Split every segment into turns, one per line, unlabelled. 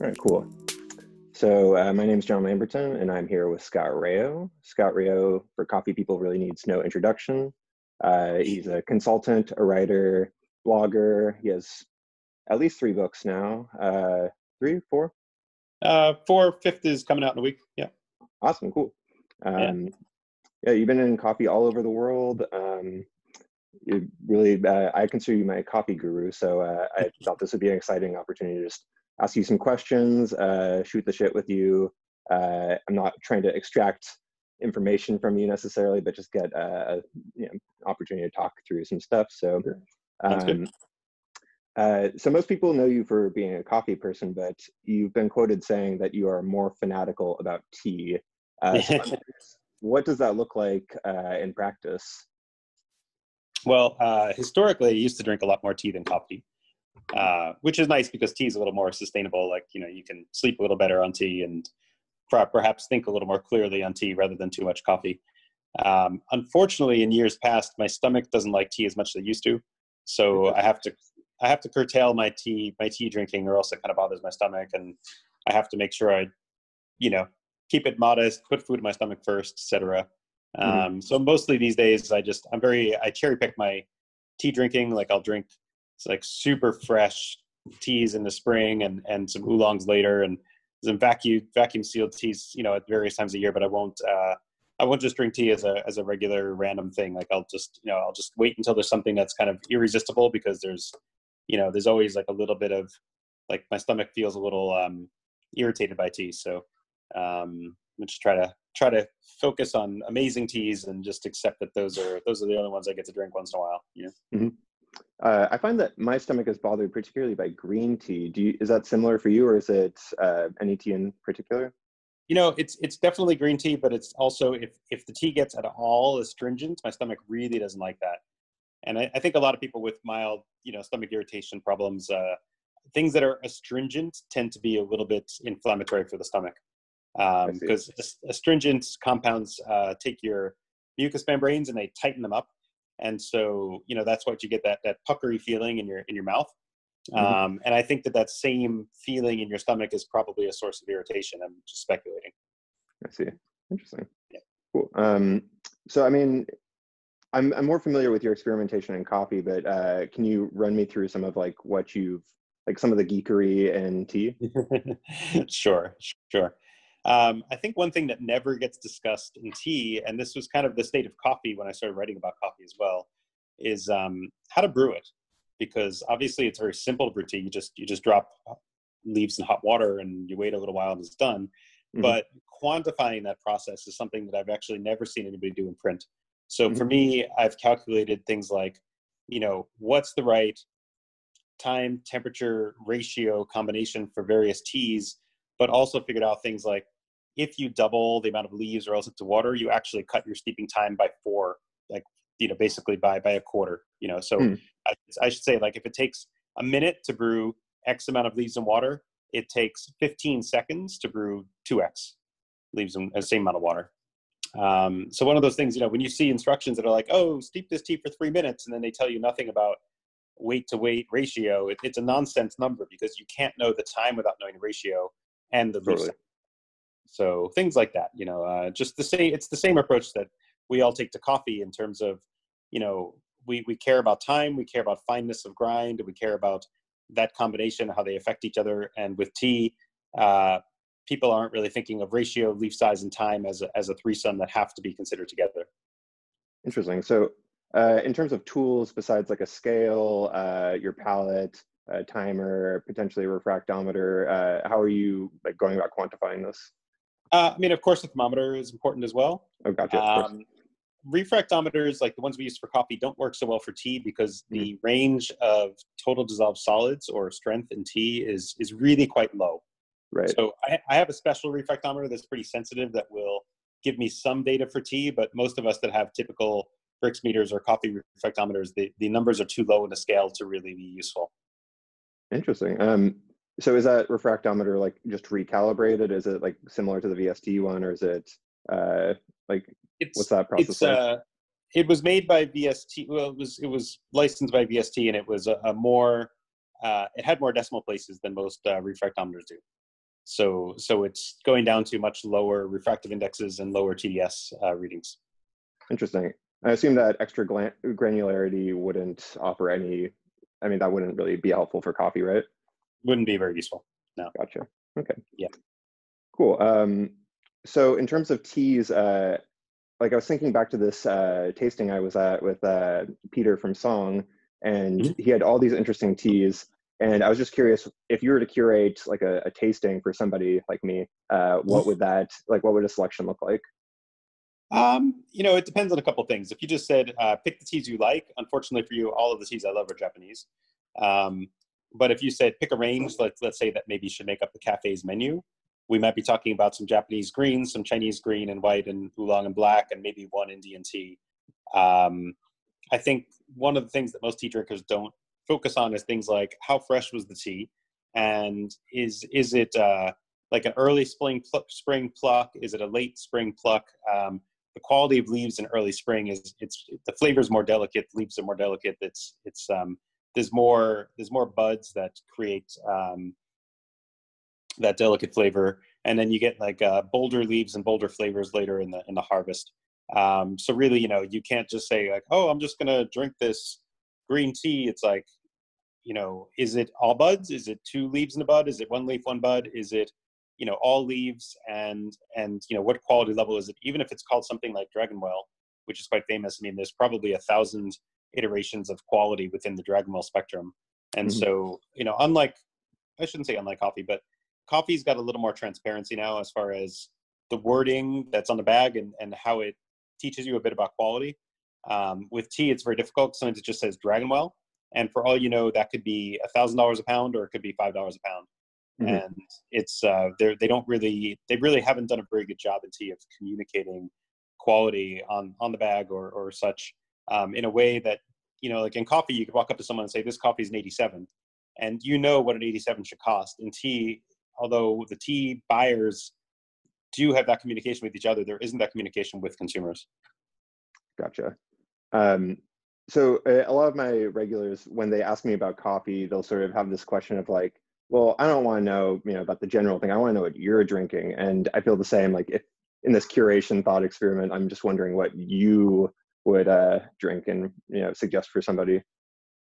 All right, cool. So uh, my name is John Lamberton, and I'm here with Scott Rao. Scott Rao, for coffee people, really needs no introduction. Uh, he's a consultant, a writer, blogger. He has at least three books now. Uh, three, four?
Uh, four, fifth is coming out in a week. Yeah.
Awesome, cool. Um, yeah. yeah, you've been in coffee all over the world. Um, you really, uh, I consider you my coffee guru, so uh, I thought this would be an exciting opportunity to just ask you some questions, uh, shoot the shit with you. Uh, I'm not trying to extract information from you necessarily, but just get a, you know, opportunity to talk through some stuff. So, um, uh, so most people know you for being a coffee person, but you've been quoted saying that you are more fanatical about tea. Uh, so what does that look like uh, in practice?
Well, uh, historically, I used to drink a lot more tea than coffee uh, which is nice because tea is a little more sustainable. Like you know, you can sleep a little better on tea and perhaps think a little more clearly on tea rather than too much coffee. Um, unfortunately, in years past, my stomach doesn't like tea as much as it used to, so I have to I have to curtail my tea my tea drinking, or else it kind of bothers my stomach, and I have to make sure I, you know, keep it modest, put food in my stomach first, etc. Mm-hmm. Um, so mostly these days, I just I'm very I cherry pick my tea drinking. Like I'll drink it's like super fresh teas in the spring and and some oolongs later and some vacuum vacuum sealed teas you know at various times of year but i won't uh i won't just drink tea as a as a regular random thing. Like i'll just you know i'll just wait until there's something that's kind of irresistible because there's you know there's always like a little bit of like my stomach feels a little um irritated by tea. So um i'm just try to try to focus on amazing teas and just accept that those are those are the only ones i get to drink once in a while you know? Mm-hmm.
Uh, I find that my stomach is bothered particularly by green tea. Do you, is that similar for you, or is it uh, any tea in particular?
You know, it's it's definitely green tea, but it's also if if the tea gets at all astringent, my stomach really doesn't like that. And I, I think a lot of people with mild, you know, stomach irritation problems, uh, things that are astringent tend to be a little bit inflammatory for the stomach because um, astringent compounds uh, take your mucous membranes and they tighten them up and so you know that's what you get that that puckery feeling in your in your mouth. Mm-hmm. um, and i think that that same feeling in your stomach is probably a source of irritation. I'm just speculating.
I see. Interesting. Yeah. cool. Um, so i mean I'm, I'm more familiar with your experimentation in coffee but uh, can you run me through some of like what you've like some of the geekery in tea?
Sure. Sure um, I think one thing that never gets discussed in tea, and this was kind of the state of coffee when I started writing about coffee as well, is um, how to brew it. Because obviously it's very simple to brew tea. You just you just drop leaves in hot water and you wait a little while and it's done. Mm-hmm. But quantifying that process is something that I've actually never seen anybody do in print. So mm-hmm. for me, I've calculated things like, you know, what's the right time temperature ratio combination for various teas but also figured out things like if you double the amount of leaves or else into water, you actually cut your steeping time by four, like you know, basically by by a quarter. You know, so mm. I, I, should say like if it takes a minute to brew X amount of leaves and water, it takes 15 seconds to brew 2x leaves in the same amount of water. Um, so one of those things, you know, when you see instructions that are like, oh, steep this tea for three minutes, and then they tell you nothing about weight to weight ratio, it, it's a nonsense number because you can't know the time without knowing the ratio and the totally. So things like that, you know, uh, just the same. It's the same approach that we all take to coffee in terms of, you know, we we care about time, we care about fineness of grind, we care about that combination, how they affect each other. And with tea, uh, people aren't really thinking of ratio, leaf size, and time as a, as a threesome that have to be considered together.
Interesting. So, uh, in terms of tools, besides like a scale, uh, your palate, a timer, potentially a refractometer? Uh, how are you like going about quantifying this?
Uh, I mean, of course, the thermometer is important as well.
Oh, gotcha. Um,
refractometers, like the ones we use for coffee, don't work so well for tea because mm-hmm. the range of total dissolved solids or strength in tea is is really quite low.
Right.
So I, I have a special refractometer that's pretty sensitive that will give me some data for tea, but most of us that have typical Brix meters or coffee refractometers, the, the numbers are too low in the scale to really be useful.
Interesting. Um, so is that refractometer like just recalibrated? Is it like similar to the VST one, or is it uh, like it's, what's that process like? Uh,
it was made by VST. Well, it was it was licensed by VST, and it was a, a more uh, it had more decimal places than most uh, refractometers do. so so it's going down to much lower refractive indexes and lower TDS uh, readings.
Interesting. I assume that extra granularity wouldn't offer any. I mean, that wouldn't really be helpful for coffee, right?
Wouldn't be very useful. No.
Gotcha. Okay.
Yeah.
Cool. Um, so in terms of teas, uh, like I was thinking back to this uh, tasting I was at with uh, Peter from Song, and mm-hmm. he had all these interesting teas. And I was just curious if you were to curate like a, a tasting for somebody like me, uh, what would that like? What would a selection look like?
Um, you know, it depends on a couple things. If you just said uh, pick the teas you like, unfortunately for you, all of the teas I love are Japanese. Um, but if you said pick a range, let's let's say that maybe you should make up the cafe's menu, we might be talking about some Japanese greens, some Chinese green and white, and oolong and black, and maybe one Indian tea. Um, I think one of the things that most tea drinkers don't focus on is things like how fresh was the tea, and is is it uh, like an early spring pl- spring pluck? Is it a late spring pluck? Um, the quality of leaves in early spring is it's the flavor is more delicate. The leaves are more delicate. It's it's um, there's more there's more buds that create um, that delicate flavor, and then you get like uh, bolder leaves and bolder flavors later in the in the harvest. Um, so really, you know, you can't just say like, oh, I'm just gonna drink this green tea. It's like, you know, is it all buds? Is it two leaves in a bud? Is it one leaf, one bud? Is it you know all leaves and and you know what quality level is it? Even if it's called something like dragonwell which is quite famous i mean there's probably a thousand iterations of quality within the dragonwell spectrum. And mm-hmm. so you know unlike i shouldn't say unlike coffee but coffee's got a little more transparency now as far as the wording that's on the bag and, and how it teaches you a bit about quality. Um, with tea it's very difficult. Sometimes it just says dragonwell and for all you know that could be a thousand dollars a pound or it could be five dollars a pound mm-hmm. and it's uh, they they don't really they really haven't done a very good job in tea of communicating quality on on the bag or or such um, in a way that you know like in coffee you could walk up to someone and say this coffee is an 87 and you know what an 87 should cost. In tea although the tea buyers do have that communication with each other there isn't that communication with consumers.
Gotcha. Um, so a lot of my regulars when they ask me about coffee they'll sort of have this question of like well, I don't want to know, you know, about the general thing. I want to know what you're drinking. And I feel the same. Like if in this curation thought experiment, I'm just wondering what you would uh, drink and you know suggest for somebody.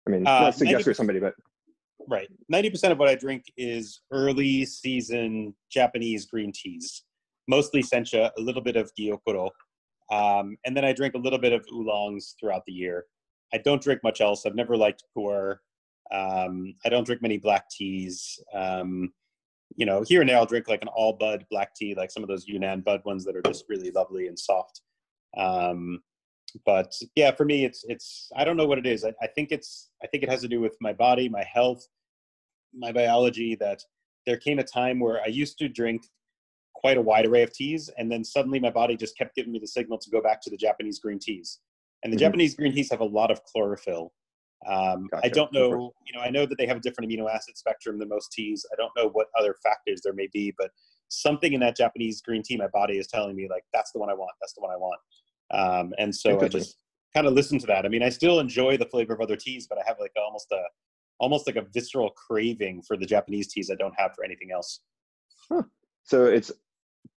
I mean, uh, not suggest for somebody, but
right. Ninety percent of what I drink is early season Japanese green teas, mostly sencha, a little bit of gyokuro, um, and then I drink a little bit of oolongs throughout the year. I don't drink much else. I've never liked pu'er. Um, I don't drink many black teas. Um, you know, here and there I'll drink like an all bud black tea, like some of those Yunnan bud ones that are just really lovely and soft. Um, but yeah, for me, it's it's I don't know what it is. I, I think it's I think it has to do with my body, my health, my biology. That there came a time where I used to drink quite a wide array of teas, and then suddenly my body just kept giving me the signal to go back to the Japanese green teas. And the mm-hmm. Japanese green teas have a lot of chlorophyll, um, gotcha. I don't know, you know, I know that they have a different amino acid spectrum than most teas. I don't know what other factors there may be, but something in that Japanese green tea, my body is telling me like, that's the one I want. That's the one I want. Um, and so I just kind of listen to that. I mean, I still enjoy the flavor of other teas, but I have like almost a, almost like a visceral craving for the Japanese teas I don't have for anything else.
Huh. So it's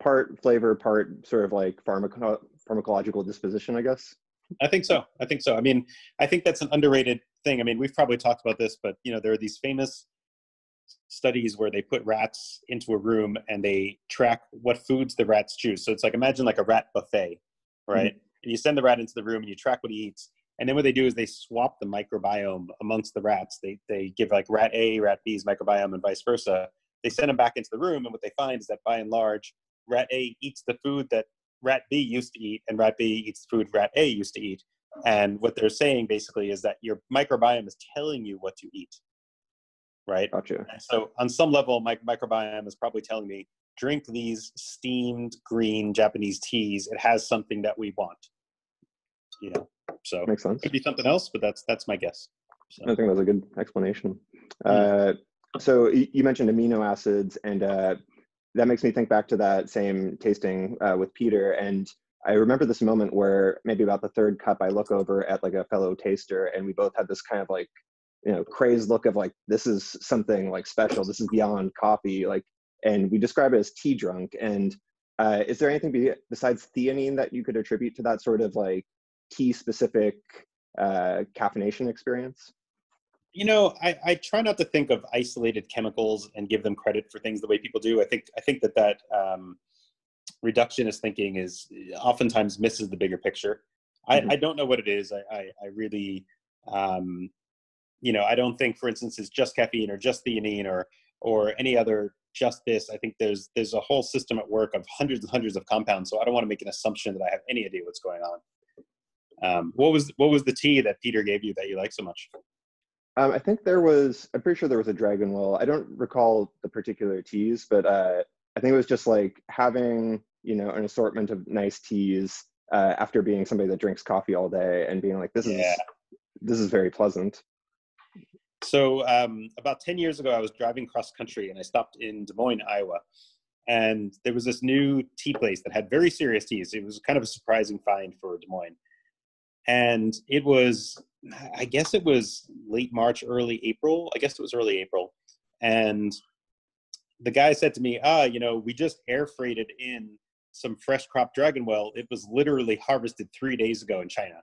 part flavor, part sort of like pharmaco- pharmacological disposition, I guess.
I think so. I think so. I mean, I think that's an underrated thing. I mean, we've probably talked about this, but you know, there are these famous studies where they put rats into a room and they track what foods the rats choose. So it's like imagine like a rat buffet, right? Mm-hmm. And you send the rat into the room and you track what he eats. And then what they do is they swap the microbiome amongst the rats. They they give like rat A, rat B's microbiome, and vice versa. They send them back into the room, and what they find is that by and large, rat A eats the food that rat B used to eat, and rat B eats the food rat A used to eat. And what they're saying basically is that your microbiome is telling you what to eat, right?
Gotcha.
And so on some level, my microbiome is probably telling me drink these steamed green Japanese teas. It has something that we want. You know, so
makes sense.
Could be something else, but that's that's my guess.
So. I think that's a good explanation. Mm-hmm. Uh, so you mentioned amino acids, and uh, that makes me think back to that same tasting uh, with Peter, and I remember this moment where maybe about the third cup, I look over at like a fellow taster, and we both had this kind of like, you know, crazed look of like, this is something like special. This is beyond coffee. Like, and we describe it as tea drunk. And uh, is there anything be, besides theanine that you could attribute to that sort of like tea specific uh, caffeination experience?
You know, I, I try not to think of isolated chemicals and give them credit for things the way people do. I think I think that that um, reductionist thinking is oftentimes misses the bigger picture. Mm-hmm. I, I don't know what it is. I, I, I really, um, you know, I don't think, for instance, it's just caffeine or just theanine or or any other just this. I think there's there's a whole system at work of hundreds and hundreds of compounds. So I don't want to make an assumption that I have any idea what's going on. Um, what was what was the tea that Peter gave you that you like so much?
Um, I think there was. I'm pretty sure there was a dragon well. I don't recall the particular teas, but uh, I think it was just like having you know an assortment of nice teas uh, after being somebody that drinks coffee all day and being like, this yeah. is this is very pleasant.
So um, about 10 years ago, I was driving cross country and I stopped in Des Moines, Iowa. And there was this new tea place that had very serious teas. It was kind of a surprising find for Des Moines. And it was, I guess it was late March, early April. I guess it was early April. And the guy said to me, ah, you know, we just air freighted in some fresh crop dragon well. It was literally harvested three days ago in China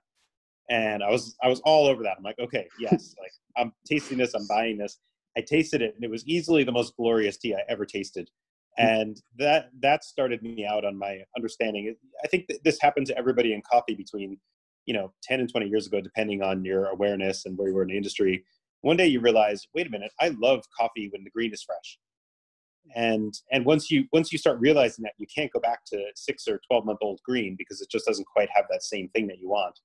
and I was I was all over that. I'm like, okay, yes, like I'm tasting this, I'm buying this. I tasted it, and it was easily the most glorious tea I ever tasted, hmm. and that that started me out on my understanding. I think this happened to everybody in coffee between you know 10 and 20 years ago, depending on your awareness and where you were in the industry. One day you realize, wait a minute, I love coffee when the green is fresh. And and once you once you start realizing that, you can't go back to six or twelve month old green because it just doesn't quite have that same thing that you want.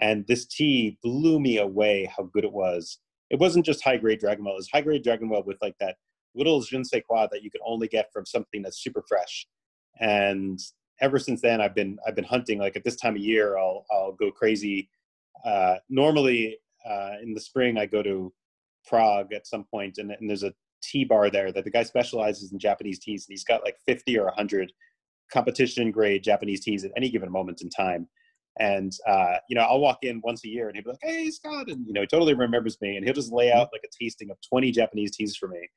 And this tea blew me away how good it was. It wasn't just high grade dragon well, it was high grade dragon well with like that little je ne sais quoi that you can only get from something that's super fresh. And ever since then I've been I've been hunting like at this time of year I'll I'll go crazy. Uh, normally uh, in the spring I go to Prague at some point and, and there's a tea bar there that the guy specializes in Japanese teas and he's got like 50 or 100 competition grade Japanese teas at any given moment in time. And uh, you know, I'll walk in once a year and he'll be like, "Hey, Scott," and you know, he totally remembers me, and he'll just lay out like a tasting of 20 Japanese teas for me,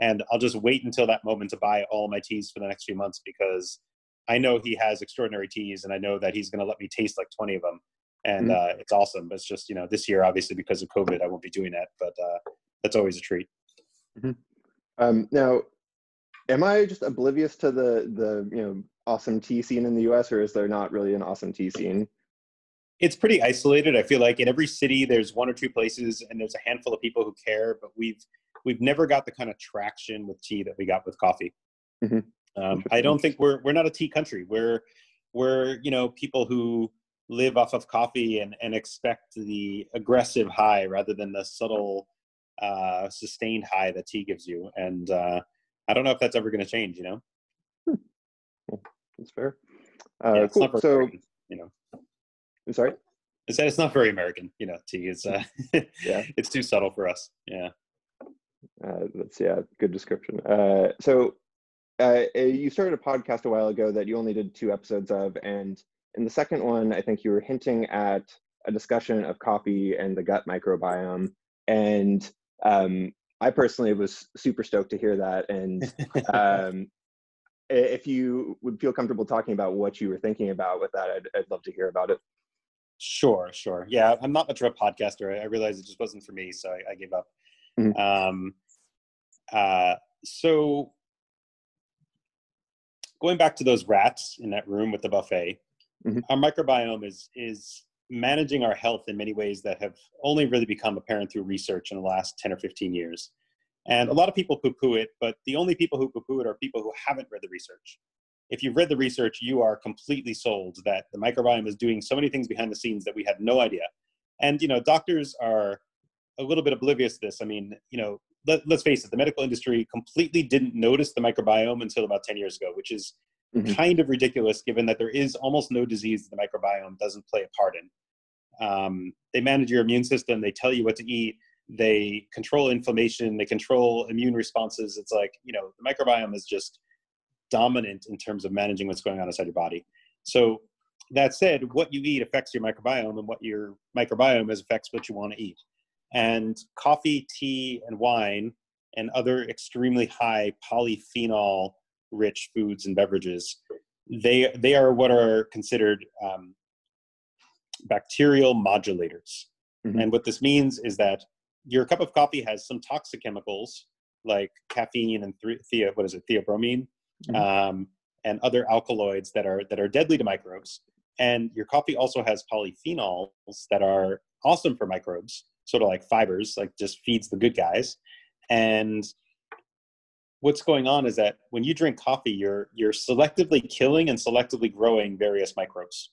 and I'll just wait until that moment to buy all my teas for the next few months because I know he has extraordinary teas, and I know that he's going to let me taste like 20 of them, and mm-hmm. uh, it's awesome. But it's just you know, this year obviously because of COVID, I won't be doing that, but uh, that's always a treat.
Mm-hmm. Um, now, am I just oblivious to the the you know awesome tea scene in the U.S., or is there not really an awesome tea scene?
it's pretty isolated. I feel like in every city there's one or two places and there's a handful of people who care, but we've we've never got the kind of traction with tea that we got with coffee. Mm-hmm. Um, I don't think we're we're not a tea country. We're we're you know people who live off of coffee and and expect the aggressive high rather than the subtle uh, sustained high that tea gives you. And uh, I don't know if that's ever going to change. You know.
Hmm. That's fair. Uh, yeah, cool. So you know. I'm sorry.
I said it's not very American. You know, tea is uh, yeah, it's too subtle for us. Yeah.
Uh, that's yeah, good description. Uh, so uh, uh, you started a podcast a while ago that you only did two episodes of, and in the second one, I think you were hinting at a discussion of coffee and the gut microbiome. And um, I personally was super stoked to hear that. And um, if you would feel comfortable talking about what you were thinking about with that, I'd, I'd love to hear about it.
Sure, sure. Yeah, I'm not much of a podcaster. I realized it just wasn't for me, so I, I gave up. Mm-hmm. Um, uh, so going back to those rats in that room with the buffet, mm-hmm. our microbiome is is managing our health in many ways that have only really become apparent through research in the last 10 or 15 years. And a lot of people poo-poo it, but the only people who poo-poo it are people who haven't read the research if you've read the research, you are completely sold that the microbiome is doing so many things behind the scenes that we had no idea. And you know, doctors are a little bit oblivious to this. I mean, you know, let, us face it, the medical industry completely didn't notice the microbiome until about 10 years ago, which is mm-hmm. kind of ridiculous given that there is almost no disease that the microbiome doesn't play a part in. Um, they manage your immune system, they tell you what to eat, they control inflammation, they control immune responses. It's like, you know, the microbiome is just dominant in terms of managing what's going on inside your body. So that said, what you eat affects your microbiome, and what your microbiome is affects what you want to eat. And coffee, tea, and wine, and other extremely high polyphenol rich foods and beverages, they they are what are considered um, bacterial modulators. Mm-hmm. And what this means is that your cup of coffee has some toxic chemicals like caffeine and thea, what is it, theobromine, mm-hmm. um, and other alkaloids that are that are deadly to microbes. And your coffee also has polyphenols that are awesome for microbes, sort of like fibers, like just feeds the good guys. And what's going on is that when you drink coffee, you're you're selectively killing and selectively growing various microbes.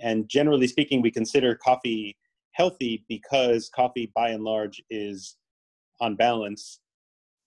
And generally speaking, we consider coffee healthy because coffee, by and large, is on balance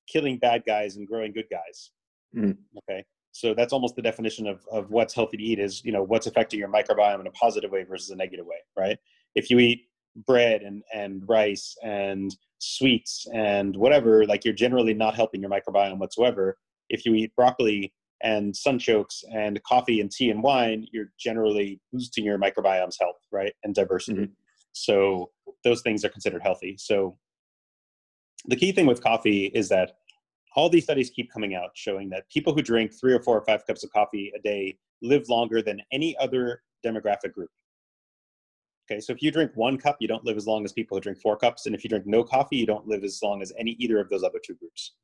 killing bad guys and growing good guys. Mm. Okay, so that's almost the definition of of what's healthy to eat is you know what's affecting your microbiome in a positive way versus a negative way, right? If you eat bread and and rice and sweets and whatever, like you're generally not helping your microbiome whatsoever. If you eat broccoli and sunchokes and coffee and tea and wine, you're generally boosting your microbiome's health, right? And diversity. Mm-hmm. So those things are considered healthy. So the key thing with coffee is that all these studies keep coming out showing that people who drink three or four or five cups of coffee a day live longer than any other demographic group. Okay, so if you drink one cup, you don't live as long as people who drink four cups, and if you drink no coffee, you don't live as long as any either of those other two groups.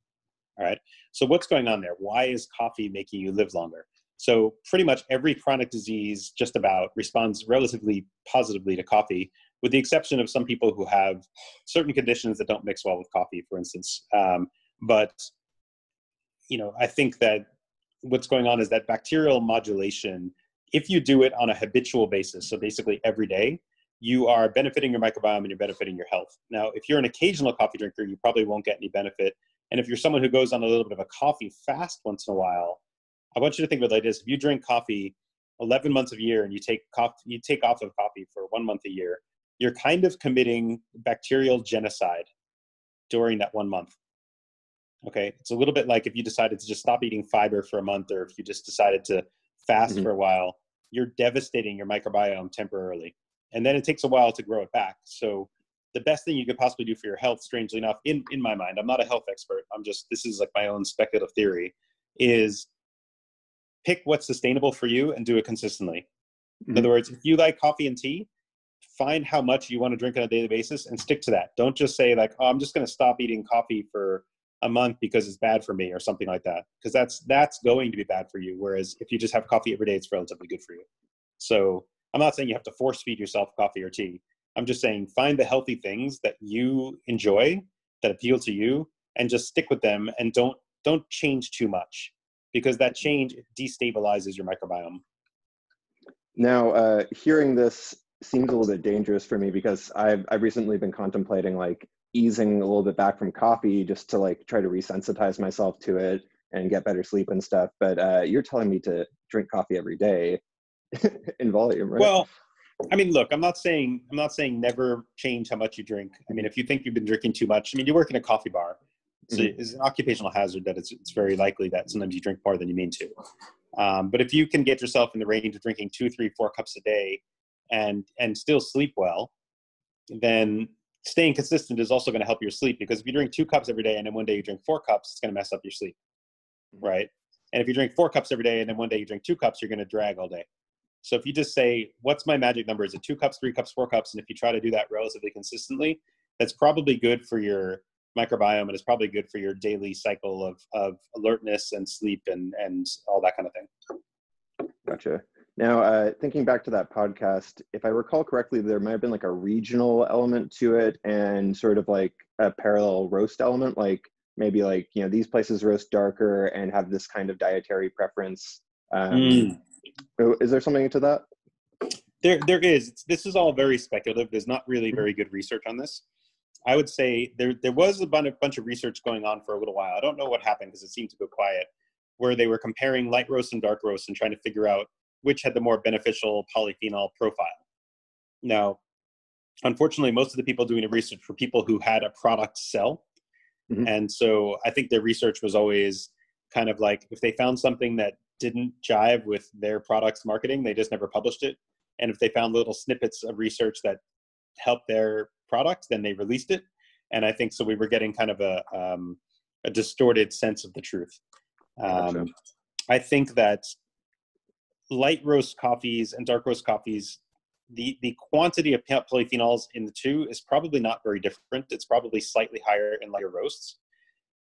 All right. So what's going on there? Why is coffee making you live longer? So pretty much every chronic disease, just about, responds relatively positively to coffee, with the exception of some people who have certain conditions that don't mix well with coffee, for instance. Um, but you know, I think that what's going on is that bacterial modulation, if you do it on a habitual basis, so basically every day, you are benefiting your microbiome and you're benefiting your health. Now, if you're an occasional coffee drinker, you probably won't get any benefit and if you're someone who goes on a little bit of a coffee fast once in a while, I want you to think about it like this: if you drink coffee 11 months of year and you take coffee, you take off of coffee for one month a year, you're kind of committing bacterial genocide during that one month. Okay, it's a little bit like if you decided to just stop eating fiber for a month, or if you just decided to fast mm-hmm. for a while, you're devastating your microbiome temporarily, and then it takes a while to grow it back. So the best thing you could possibly do for your health, strangely enough, in, in my mind, I'm not a health expert. I'm just, this is like my own speculative theory, is pick what's sustainable for you and do it consistently. Mm-hmm. In other words, if you like coffee and tea, find how much you want to drink on a daily basis and stick to that. Don't just say like, oh, I'm just going to stop eating coffee for a month because it's bad for me or something like that. Because that's that's going to be bad for you. Whereas if you just have coffee every day, it's relatively good for you. So I'm not saying you have to force feed yourself coffee or tea. I'm just saying find the healthy things that you enjoy that appeal to you and just stick with them and don't don't change too much because that change destabilizes your microbiome.
Now, uh, hearing this seems a little bit dangerous for me because I've I've recently been contemplating like easing a little bit back from coffee just to like try to resensitize myself to it and get better sleep and stuff. But uh, you're telling me to drink coffee every day in volume, right?
Well, I mean, look, I'm not saying I'm not saying never change how much you drink. I mean, if you think you've been drinking too much, I mean, you work in a coffee bar. So mm-hmm. it's an occupational hazard that it's, it's very likely that sometimes you drink more than you mean to. Um, but if you can get yourself in the range of drinking two, three, four cups a day, and and still sleep well, then staying consistent is also going to help your sleep because if you drink two cups every day and then one day you drink four cups, it's going to mess up your sleep, mm-hmm. right? And if you drink four cups every day and then one day you drink two cups, you're going to drag all day. So if you just say, what's my magic number? Is it two cups, three cups, four cups? And if you try to do that relatively consistently, that's probably good for your microbiome and it's probably good for your daily cycle of, of alertness and sleep and, and all that kind of thing.
Gotcha. Now, uh, thinking back to that podcast, if I recall correctly, there might have been like a regional element to it and sort of like a parallel roast element, like maybe like, you know, these places roast darker and have this kind of dietary preference. Um, mm. Is there something to that?
There, there is. It's, this is all very speculative. There's not really very good research on this. I would say there, there was a bunch of research going on for a little while. I don't know what happened because it seemed to go quiet, where they were comparing light roast and dark roast and trying to figure out which had the more beneficial polyphenol profile. Now, unfortunately, most of the people doing the research were people who had a product sell. Mm-hmm. And so I think their research was always kind of like if they found something that didn't jive with their product's marketing. They just never published it. And if they found little snippets of research that helped their product, then they released it. And I think so. We were getting kind of a um, a distorted sense of the truth. Um, I think that light roast coffees and dark roast coffees, the the quantity of polyphenols in the two is probably not very different. It's probably slightly higher in lighter roasts.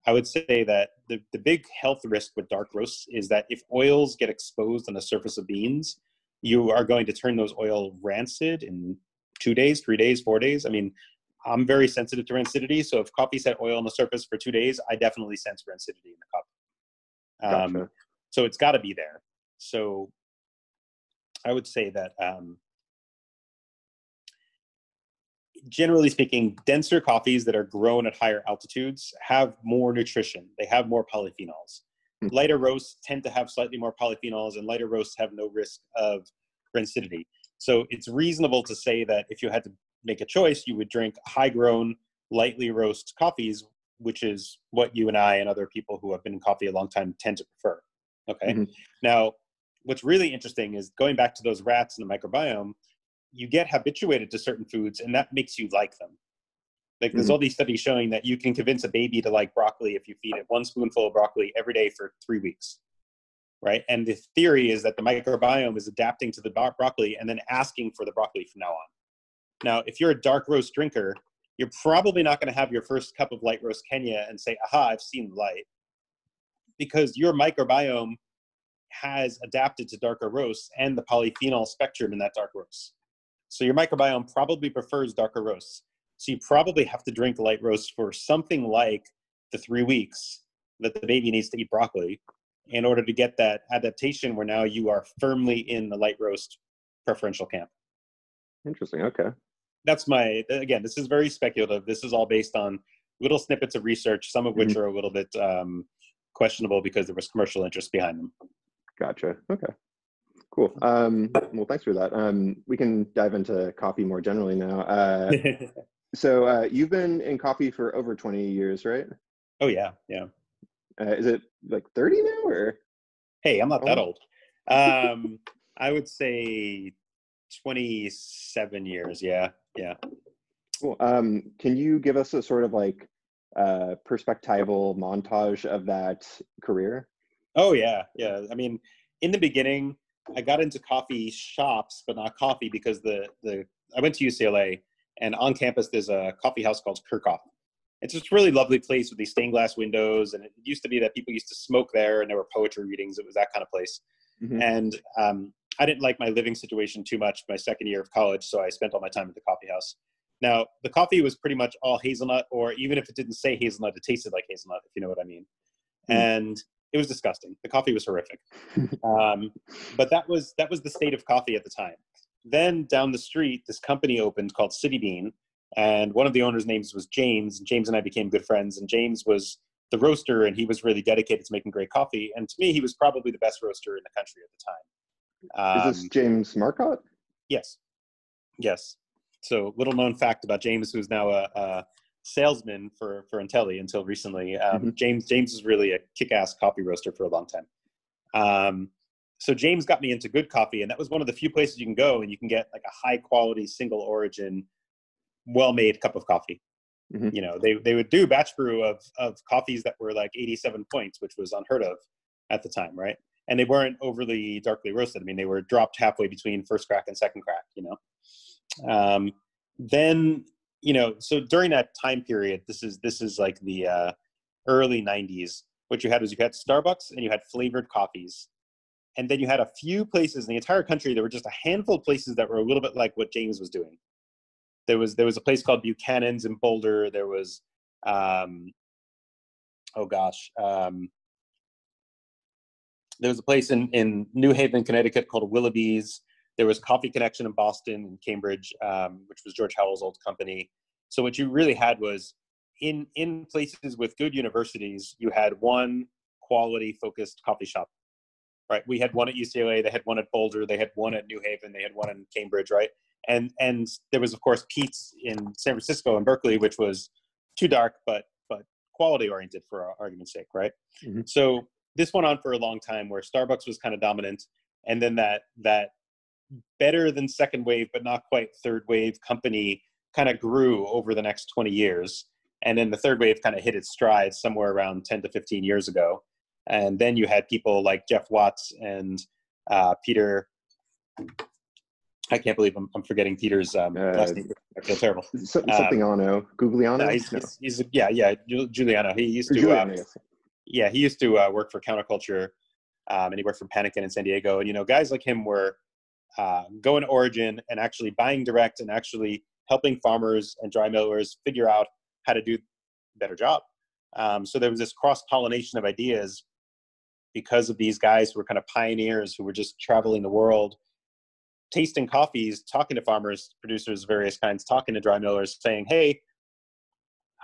I would say that the, the big health risk with dark roasts is that if oils get exposed on the surface of beans, you are going to turn those oil rancid in two days, three days, four days. I mean, I'm very sensitive to rancidity. So if coffee set oil on the surface for two days, I definitely sense rancidity in the coffee. Um,
Gotcha.
so it's got to be there. So I would say that um, generally speaking, denser coffees that are grown at higher altitudes have more nutrition. They have more polyphenols.
Hmm.
Lighter roasts tend to have slightly more polyphenols, and lighter roasts have no risk of rancidity. So it's reasonable to say that if you had to make a choice, you would drink high grown, lightly roast coffees, which is what you and I and other people who have been in coffee a long time tend to prefer. Okay.
Mhm.
Now, what's really interesting is going back to those rats in the microbiome, you get habituated to certain foods and that makes you like them. Like there's
Mhm.
all these studies showing that you can convince a baby to like broccoli if you feed it one spoonful of broccoli every day for three weeks. Right. And the theory is that the microbiome is adapting to the bro- broccoli and then asking for the broccoli from now on. Now, if you're a dark roast drinker, you're probably not going to have your first cup of light roast Kenya and say, aha, I've seen the light. Because your microbiome has adapted to darker roasts and the polyphenol spectrum in that dark roast. So your microbiome probably prefers darker roasts. So you probably have to drink light roast for something like the three weeks that the baby needs to eat broccoli in order to get that adaptation where now you are firmly in the light roast preferential camp.
Interesting. Okay.
That's my, again, this is very speculative. This is all based on little snippets of research, some of which are a little bit um, questionable because there was commercial interest behind them.
Gotcha. Okay. Cool. Um, well, thanks for that. Um, we can dive into coffee more generally now. Uh, so uh, you've been in coffee for over 20 years, right?
oh, yeah, yeah.
Uh, is it like 30 now or?
Hey, I'm not that
Oh.
old. Um, I would say 27 years. Yeah, yeah.
Cool. Um, can you give us a sort of like uh, perspectival montage of that career?
Oh, yeah, yeah. I mean, in the beginning, I got into coffee shops, but not coffee because the the I went to UCLA, and on campus there's a coffee house called Kerckhoff. It's just a really lovely place with these stained glass windows, and it used to be that people used to smoke there, and there were poetry readings. It was that kind of place.
Mhm.
and um, I didn't like my living situation too much my second year of college, so I spent all my time at the coffee house. Now, the coffee was pretty much all hazelnut, or even if it didn't say hazelnut, it tasted like hazelnut, if you know what I mean.
Mm.
And it was disgusting. The coffee was horrific. um, but that was that was the state of coffee at the time. Then down the street, this company opened called City Bean, and one of the owners' names was James. And James and I became good friends. And James was the roaster, and he was really dedicated to making great coffee. And to me, he was probably the best roaster in the country at the time.
Is this
Um,
James Marcotte?
Yes. Yes. So, little known fact about James, who's now a, a salesman for for Intelli until recently. Um,
Mhm.
James James is really a kick-ass coffee roaster for a long time. Um, so James got me into good coffee, and that was one of the few places you can go and you can get like a high quality, single origin, well made cup of coffee.
Mhm.
You know, they they would do batch brew of of coffees that were like 87 points, which was unheard of at the time, right? And they weren't overly darkly roasted. I mean, they were dropped halfway between first crack and second crack. You know, um, then you know, so during that time period, this is this is like the uh, early '90s. What you had was you had Starbucks and you had flavored coffees, and then you had a few places in the entire country. There were just a handful of places that were a little bit like what James was doing. There was there was a place called Buchanan's in Boulder. There was, um, oh gosh, um, there was a place in in New Haven, Connecticut called Willoughby's. There was Coffee Connection in Boston and Cambridge, um, which was George Howell's old company. So what you really had was in in places with good universities, you had one quality focused coffee shop. Right. We had one at UCLA, they had one at Boulder, they had one at New Haven, they had one in Cambridge, right? And and there was of course Pete's in San Francisco and Berkeley, which was too dark but but quality oriented for our argument's sake, right?
Mhm.
So this went on for a long time where Starbucks was kind of dominant, and then that that better than second wave but not quite third wave company kind of grew over the next 20 years. And then the third wave kind of hit its stride somewhere around 10 to 15 years ago. And then you had people like Geoff Watts and uh, peter i can't believe i'm, I'm forgetting peter's um, uh, last name. I feel terrible.
something um, ono gugliano?
he's, no. he's, he's, yeah yeah giuliano. He used to um, yeah he used to uh, work for counterculture um, and he worked for Pannikin in san diego. And you know guys like him were uh, going to origin and actually buying direct and actually helping farmers and dry millers figure out how to do a better job. Um, so there was this cross pollination of ideas because of these guys who were kind of pioneers who were just traveling the world, tasting coffees, talking to farmers, producers of various kinds, talking to dry millers, saying, "Hey,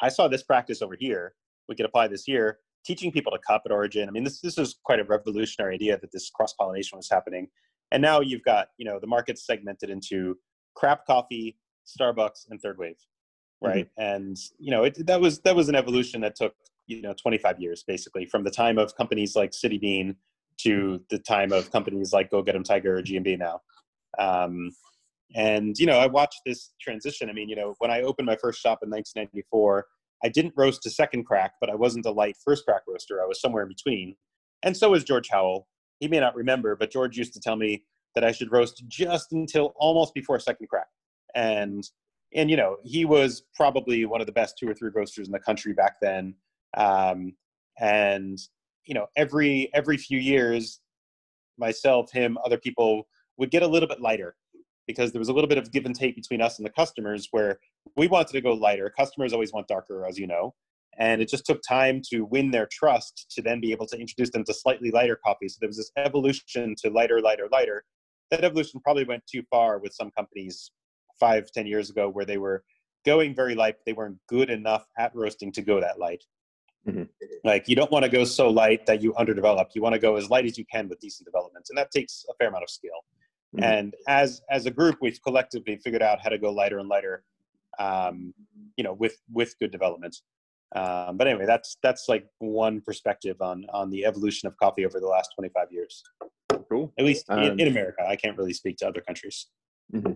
I saw this practice over here. We could apply this here." Teaching people to cup at origin. I mean, this this is quite a revolutionary idea that this cross pollination was happening. And now you've got you know the market's segmented into crap coffee, Starbucks, and third wave. Mm-hmm. right mm-hmm. and you know it, that was that was an evolution that took you know 25 years basically from the time of companies like city bean to the time of companies like go get 'em tiger or G&B now um, and you know i watched this transition i mean you know when i opened my first shop in 1994 i didn't roast a second crack but i wasn't a light first crack roaster i was somewhere in between and so was george howell he may not remember but george used to tell me that i should roast just until almost before second crack. And and you know he was probably one of the best two or three roasters in the country back then. Um, and you know every every few years myself him other people would get a little bit lighter because there was a little bit of give and take between us and the customers where we wanted to go lighter. Customers always want darker as you know and it just took time to win their trust to then be able to introduce them to slightly lighter coffee so there was this evolution to lighter lighter lighter that evolution probably went too far with some companies five, ten years ago where they were going very light, they weren't good enough at roasting to go that light. Mm-hmm. Like you don't want to go so light that you underdevelop. You want to go as light as you can with decent developments, and that takes a fair amount of skill. Mm-hmm. And as as a group, we've collectively figured out how to go lighter and lighter, um, you know, with with good development. Um, but anyway, that's that's like one perspective on on the evolution of coffee over the last 25 years.
Cool.
At least um, in, in, America, I can't really speak to other countries.
Mm-hmm.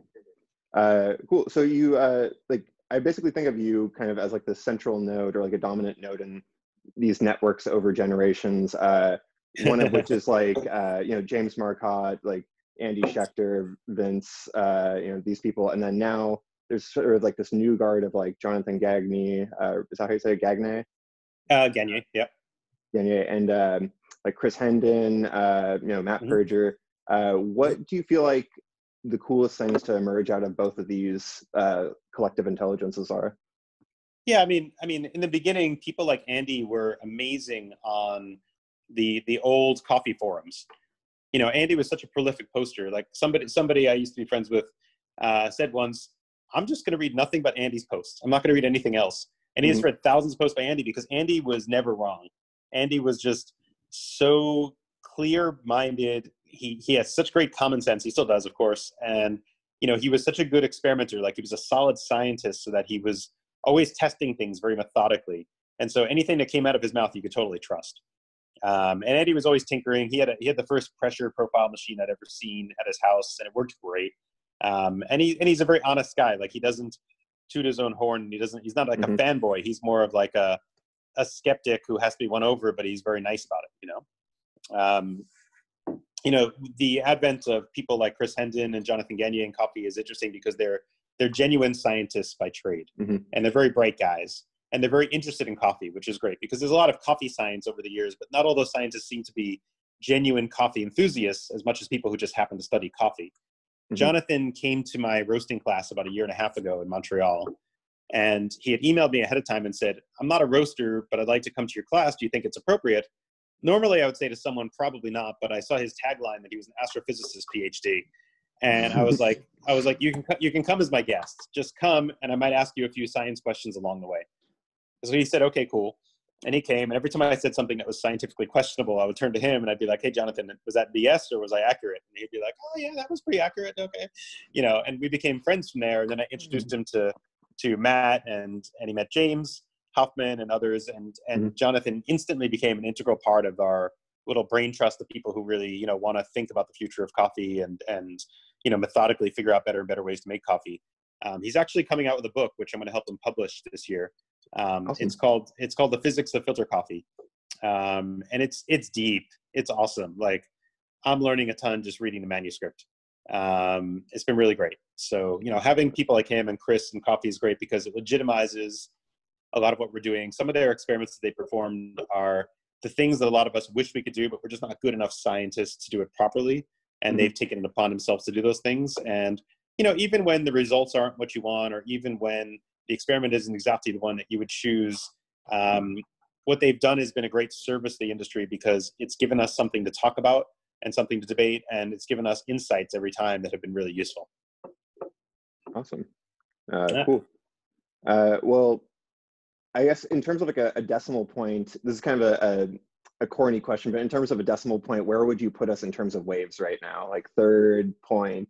Uh, cool. So you uh, like I basically think of you kind of as like the central node or like a dominant node in these networks over generations. Uh, one of which is like uh, you know James Marcotte, like Andy Schecter, Vince, uh, you know these people, and then now there's sort of like this new guard of like Jonathan Gagne. Uh, is that how you say it? Gagne?
Uh, Gagne, yeah.
Gagne and um, like Chris Hendon, uh, you know Matt mm-hmm. Perger. Uh, what do you feel like the coolest things to emerge out of both of these uh, collective intelligences are?
Yeah, I mean, I mean, in the beginning, people like Andy were amazing on the the old coffee forums. You know, Andy was such a prolific poster. Like somebody somebody I used to be friends with uh, said once, "I'm just going to read nothing but Andy's posts. I'm not going to read anything else." And he's mm-hmm. read thousands of posts by Andy because Andy was never wrong. Andy was just so clear-minded he he has such great common sense. He still does, of course, and you know he was such a good experimenter. Like he was a solid scientist, so that he was always testing things very methodically. And so anything that came out of his mouth, you could totally trust. Um, and Andy was always tinkering. He had a, he had the first pressure profile machine I'd ever seen at his house, and it worked great. Um, and he and he's a very honest guy. Like he doesn't toot his own horn. He doesn't. He's not like mm-hmm. a fanboy. He's more of like a a skeptic who has to be won over, but he's very nice about it. You know. Um, you know, the advent of people like Chris Hendon and Jonathan Gagne in coffee is interesting because they're they're genuine scientists by trade, mm-hmm. and they're very bright guys, and they're very interested in coffee, which is great because there's a lot of coffee science over the years, but not all those scientists seem to be genuine coffee enthusiasts as much as people who just happen to study coffee. Mm-hmm. Jonathan came to my roasting class about a year and a half ago in Montreal, and he had emailed me ahead of time and said, "I'm not a roaster, but I'd like to come to your class. Do you think it's appropriate?" normally I would say to someone probably not, but I saw his tagline that he was an astrophysicist PhD, and I was like, I was like, you can you can come as my guest, just come, and I might ask you a few science questions along the way. So he said, okay, cool. And he came, and every time I said something that was scientifically questionable, I would turn to him and I'd be like, "Hey, Jonathan, was that BS or was I accurate?" And he'd be like, "Oh yeah, that was pretty accurate." Okay, you know. And we became friends from there. And then I introduced him to to Matt, and and he met James, Hoffmann and others, and and mm-hmm. Jonathan instantly became an integral part of our little brain trust of people who really you know want to think about the future of coffee and and you know methodically figure out better and better ways to make coffee. Um, he's actually coming out with a book, which I'm going to help him publish this year, Um, awesome. It's called it's called the physics of filter coffee, um, and it's it's deep. It's awesome. Like I'm learning a ton just reading the manuscript. Um, it's been really great. So you know, having people like him and Chris and Coffee is great because it legitimizes a lot of what we're doing. Some of their experiments that they performed are the things that a lot of us wish we could do, but we're just not good enough scientists to do it properly. And mm-hmm. they've taken it upon themselves to do those things. And you know, even when the results aren't what you want, or even when the experiment isn't exactly the one that you would choose, um, what they've done has been a great service to the industry because it's given us something to talk about and something to debate, and it's given us insights every time that have been really useful.
Awesome. Uh, yeah. Cool. Uh, well, I guess in terms of like a, a decimal point, this is kind of a, a, a, corny question, but in terms of a decimal point, where would you put us in terms of waves right now? Like third point?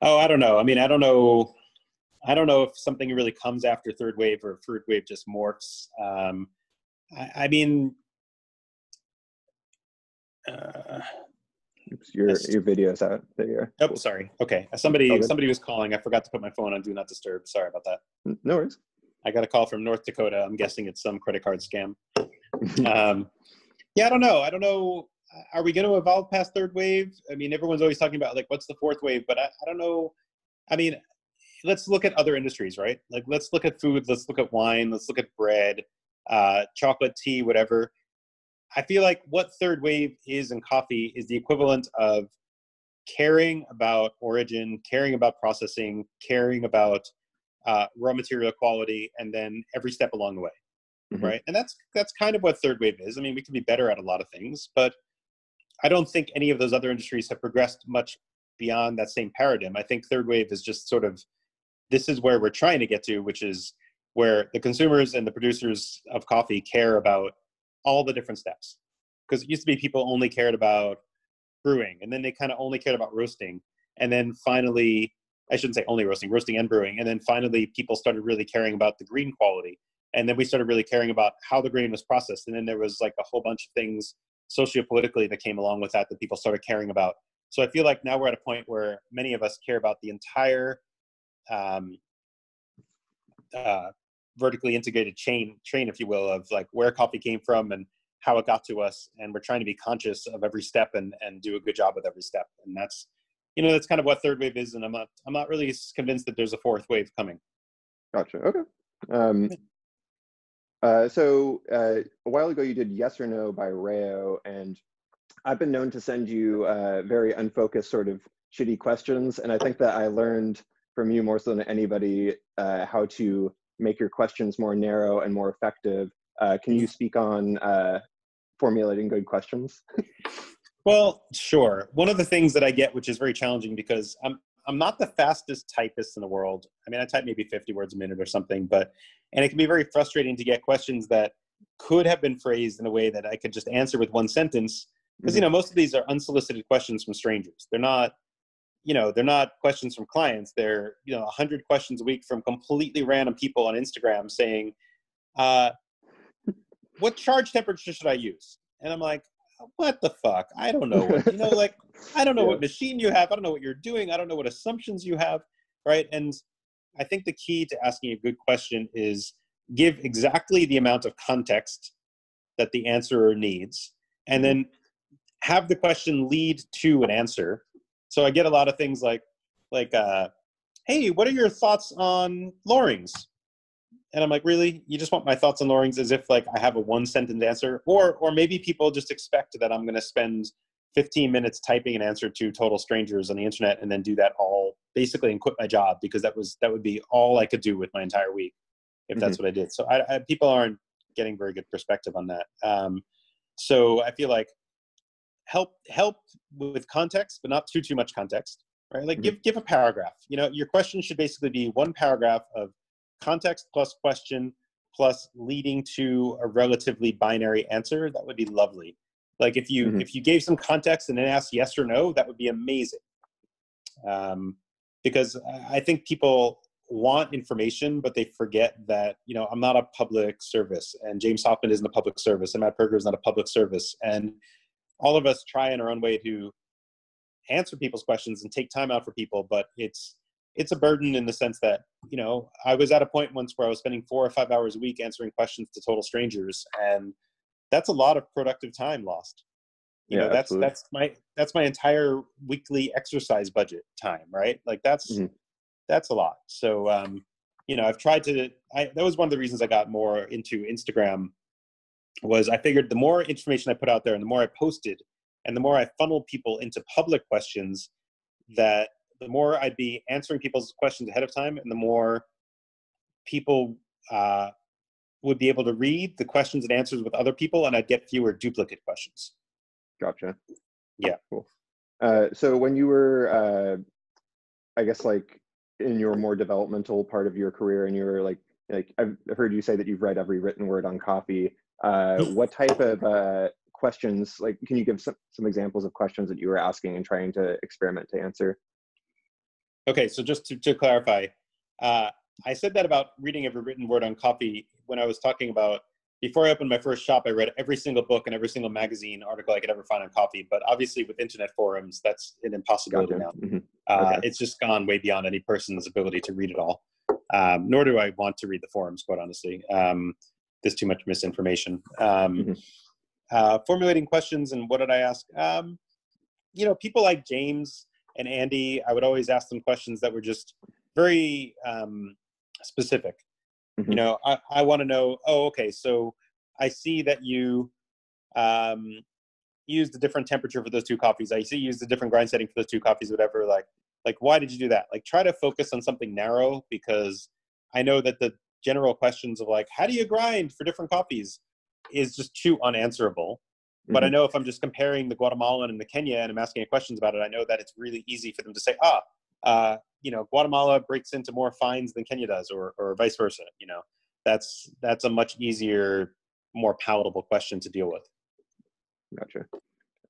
Oh, I don't know. I mean, I don't know. I don't know if something really comes after third wave or third wave just morphs. Um, I, I mean, uh,
Oops, your your video's out. There.
Oh, sorry. Okay, somebody somebody was calling. I forgot to put my phone on do not disturb. Sorry about that.
No worries.
I got a call from North Dakota. I'm guessing it's some credit card scam. um, yeah, I don't know. I don't know. Are we going to evolve past third wave? I mean, everyone's always talking about like what's the fourth wave, but I, I don't know. I mean, let's look at other industries, right? Like let's look at food. Let's look at wine. Let's look at bread, uh, chocolate, tea, whatever. I feel like what third wave is in coffee is the equivalent of caring about origin, caring about processing, caring about uh, raw material quality, and then every step along the way, mm-hmm. right? And that's that's kind of what third wave is. I mean, we can be better at a lot of things, but I don't think any of those other industries have progressed much beyond that same paradigm. I think third wave is just sort of this is where we're trying to get to, which is where the consumers and the producers of coffee care about all the different steps. Because it used to be people only cared about brewing, and then they kind of only cared about roasting, and then finally I shouldn't say only roasting, roasting and brewing. And then finally, people started really caring about the green quality. And then we started really caring about how the grain was processed. And then there was like a whole bunch of things sociopolitically that came along with that that people started caring about. So I feel like now we're at a point where many of us care about the entire um, uh, vertically integrated chain, chain, if you will, of like where coffee came from and how it got to us. And we're trying to be conscious of every step and, and do a good job with every step. And that's you know that's kind of what third wave is and i'm not i'm not really convinced that there's a fourth wave coming
gotcha okay um uh, so uh, a while ago you did yes or no by Rao and i've been known to send you uh, very unfocused sort of shitty questions and i think that i learned from you more so than anybody uh, how to make your questions more narrow and more effective uh, can you speak on uh, formulating good questions
Well, sure. One of the things that I get, which is very challenging because I'm I'm not the fastest typist in the world. I mean, I type maybe 50 words a minute or something, but and it can be very frustrating to get questions that could have been phrased in a way that I could just answer with one sentence because mm-hmm. you know most of these are unsolicited questions from strangers. They're not you know they're not questions from clients they're you know 100 questions a week from completely random people on instagram saying uh, what charge temperature should i use and i'm like what the fuck? I don't know. What, you know, like I don't know yeah. what machine you have. I don't know what you're doing. I don't know what assumptions you have, right? And I think the key to asking a good question is give exactly the amount of context that the answerer needs, and then have the question lead to an answer. So I get a lot of things like, like, uh, hey, what are your thoughts on Loring's? and I'm like, really? You just want my thoughts on Loring's as if like I have a one sentence answer, or or maybe people just expect that I'm going to spend 15 minutes typing an answer to total strangers on the internet and then do that all basically and quit my job because that was that would be all I could do with my entire week if mm-hmm. that's what I did. So I, I, people aren't getting very good perspective on that. Um, so I feel like help help with context, but not too too much context. Right? Like mm-hmm. give give a paragraph. You know, your question should basically be one paragraph of context plus question plus leading to a relatively binary answer, that would be lovely. Like if you mm-hmm. if you gave some context and then asked yes or no, that would be amazing. Um, because I think people want information, but they forget that you know I'm not a public service, and James Hoffmann isn't a public service, and Matt Perger is not a public service, and all of us try in our own way to answer people's questions and take time out for people, but it's it's a burden in the sense that you know, I was at a point once where I was spending four or five hours a week answering questions to total strangers, and that's a lot of productive time lost. You yeah, know, that's absolutely. that's my that's my entire weekly exercise budget time, right? Like that's mm-hmm. that's a lot. So um, you know, I've tried to. I, that was one of the reasons I got more into Instagram. Was I figured the more information I put out there and the more I posted, and the more I funneled people into public questions, that the more I'd be answering people's questions ahead of time, and the more people uh, would be able to read the questions and answers with other people, and I'd get fewer duplicate questions.
Gotcha.
Yeah.
Cool. Uh, so when you were, uh, I guess, like in your more developmental part of your career, and you were like, like I've heard you say that you've read every written word on Coffee. Uh, what type of uh, questions, like, can you give some, some examples of questions that you were asking and trying to experiment to answer?
Okay, so just to, to clarify, uh, I said that about reading every written word on Coffee when I was talking about before I opened my first shop. I read every single book and every single magazine article I could ever find on Coffee. But obviously, with internet forums, that's an impossibility gotcha. now. Mm-hmm. Uh, okay. It's just gone way beyond any person's ability to read it all. Um, nor do I want to read the forums, quite honestly. Um, there's too much misinformation. Um, mm-hmm. uh, formulating questions and what did I ask? Um, you know, people like James and Andy, I would always ask them questions that were just very um, specific. Mm-hmm. You know, I, I want to know, oh, okay, so I see that you um, used a different temperature for those two coffees. I see you used a different grind setting for those two coffees, whatever. Like, like why did you do that? Like, try to focus on something narrow because I know that the general questions of like, how do you grind for different coffees is just too unanswerable. But I mm-hmm. know if I'm just comparing the Guatemalan and the Kenya and I'm asking questions about it, I know that it's really easy for them to say, ah, uh, you know, Guatemala breaks into more fines than Kenya does, or or vice versa. You know, that's that's a much easier, more palatable question to deal with.
Gotcha.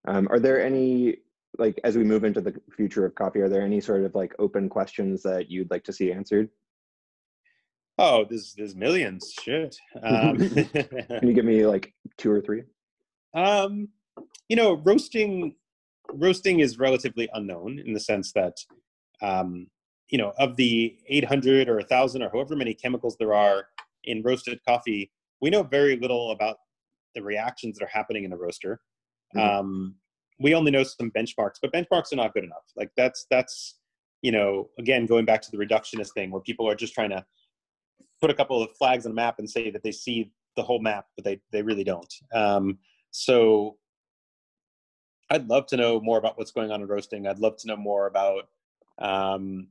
Um, are there any like as we move into the future of coffee? Are there any sort of like open questions that you'd like to see answered?
Oh, there's there's millions. Shit. Um,
Can you give me like two or three?
Um, you know, roasting roasting is relatively unknown in the sense that um, you know of the 800 or 1000 or however many chemicals there are in roasted coffee we know very little about the reactions that are happening in the roaster mm-hmm. um, we only know some benchmarks but benchmarks are not good enough like that's that's you know again going back to the reductionist thing where people are just trying to put a couple of flags on a map and say that they see the whole map but they they really don't um, so I'd love to know more about what's going on in roasting. I'd love to know more about um,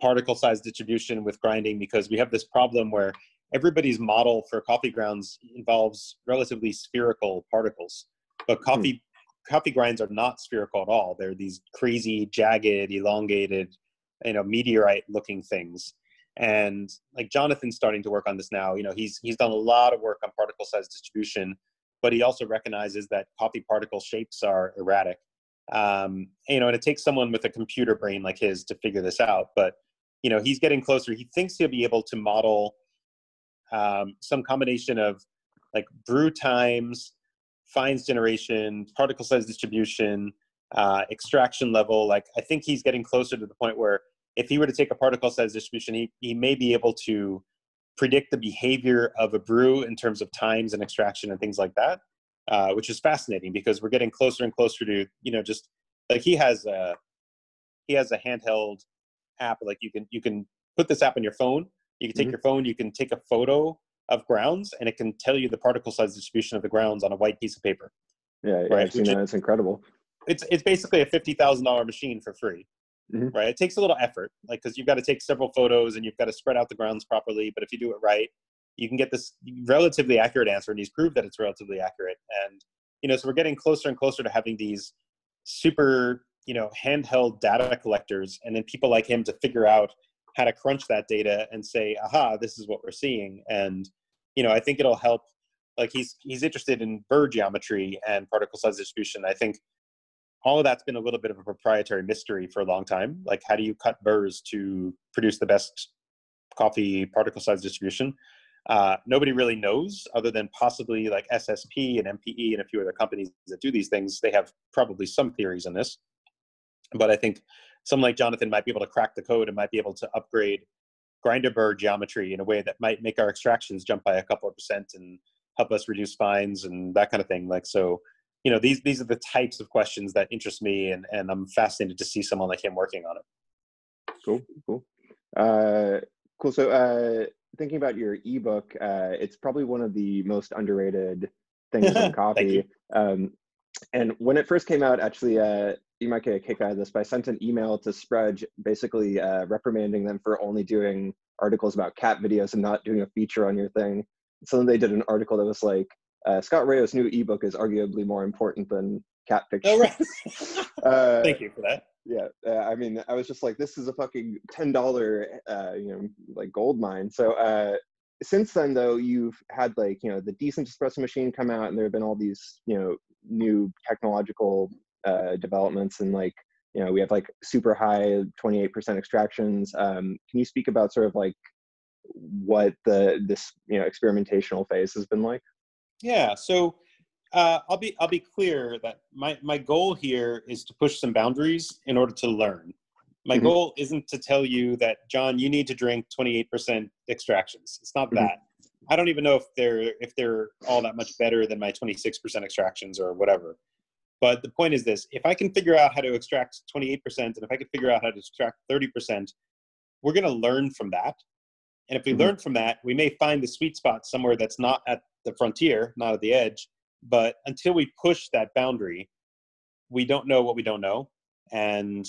particle size distribution with grinding because we have this problem where everybody's model for coffee grounds involves relatively spherical particles, but hmm. coffee hmm. coffee grinds are not spherical at all. They're these crazy, jagged, elongated, you know, meteorite-looking things. And like Jonathan's starting to work on this now. You know, he's he's done a lot of work on particle size distribution but he also recognizes that coffee particle shapes are erratic. Um, you know, and it takes someone with a computer brain like his to figure this out. But you know, he's getting closer. He thinks he'll be able to model um, some combination of like brew times, fines generation, particle size distribution, uh, extraction level. Like, I think he's getting closer to the point where if he were to take a particle size distribution, he, he may be able to predict the behavior of a brew in terms of times and extraction and things like that, uh, which is fascinating because we're getting closer and closer to you know just like he has a he has a handheld app like you can you can put this app on your phone. You can take mm-hmm. your phone, you can take a photo of grounds, and it can tell you the particle size distribution of the grounds on a white piece of paper.
Yeah, right? I've seen that. It's incredible.
It's it's basically a fifty thousand dollar machine for free. Mm-hmm. right? It takes a little effort, like because you've got to take several photos and you've got to spread out the grounds properly. But if you do it right, you can get this relatively accurate answer, and he's proved that it's relatively accurate. And you know, so we're getting closer and closer to having these super, you know, handheld data collectors, and then people like him to figure out how to crunch that data and say, "Aha, this is what we're seeing." And you know, I think it'll help. Like he's he's interested in burr geometry and particle size distribution. I think all of that's been a little bit of a proprietary mystery for a long time. Like, how do you cut burrs to produce the best coffee particle size distribution? Uh, nobody really knows, other than possibly like SSP and MPE and a few other companies that do these things. They have probably some theories on this, but I think someone like Jonathan might be able to crack the code and might be able to upgrade grinder burr geometry in a way that might make our extractions jump by a couple of percent and help us reduce fines and that kind of thing. Like so, you know, these these are the types of questions that interest me, and and I'm fascinated to see someone like him working on it.
Cool, cool, uh, cool. So, uh, thinking about your ebook, uh, it's probably one of the most underrated things in copy Um, and when it first came out, actually, uh, you might get a kick out of this, but I sent an email to Sprudge basically uh, reprimanding them for only doing articles about cat videos and not doing a feature on your thing. So then they did an article that was like, uh, Scott Rao's new ebook is arguably more important than cat fiction.
Oh, right. uh, Thank you for that.
Yeah, uh, I mean, I was just like, this is a fucking ten dollar, uh, you know, like gold mine. So uh, since then, though, you've had like you know the decent espresso machine come out, and there have been all these you know new technological uh, developments, and like you know we have like super high 28% extractions. Um, can you speak about sort of like what the this you know experimentational phase has been like?
Yeah, so uh, I'll be I'll be clear that my my goal here is to push some boundaries in order to learn. My mm-hmm. goal isn't to tell you that John, you need to drink 28% extractions. It's not mm-hmm. that. I don't even know if they're if they're all that much better than my 26% extractions or whatever. But the point is this: if I can figure out how to extract 28%, and if I can figure out how to extract 30%, we're going to learn from that. And if we mm-hmm. learn from that, we may find the sweet spot somewhere that's not at the frontier, not at the edge. But until we push that boundary, we don't know what we don't know. And